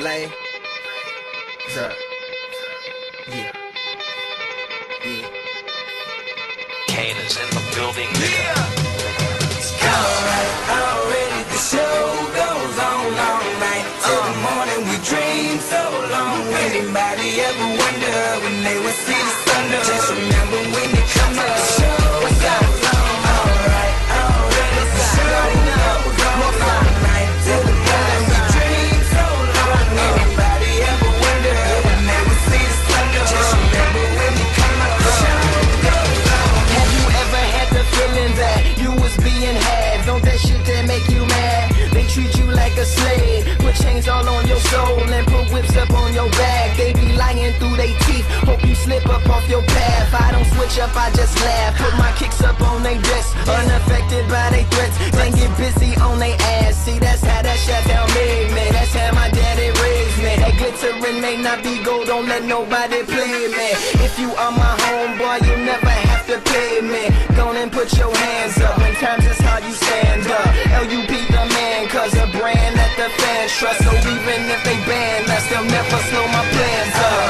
Lay. Yeah. Yeah. Kane is in the building, nigga. Alright, a slave, put chains all on your soul and put whips up on your back. They be lying through they teeth, hope you slip up off your path. I don't switch up, I just laugh. Put my kicks up on they desk, unaffected by they threats. Then get busy on they ass. See, that's how that shit tell me, man. That's how my daddy raised me. That glittering may not be gold, don't let nobody play me. If you are my homeboy, you never have to pay me. Go and put your hands up. Fans trust. So even if they ban us, they'll never slow my plans up.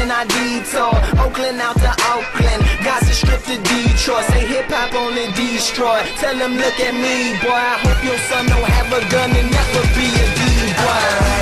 then I detour, Oakland out to Auckland, Gaza Strip to Detroit. Say hip hop only destroy. Tell them look at me, boy. I hope your son don't have a gun and never be a D boy.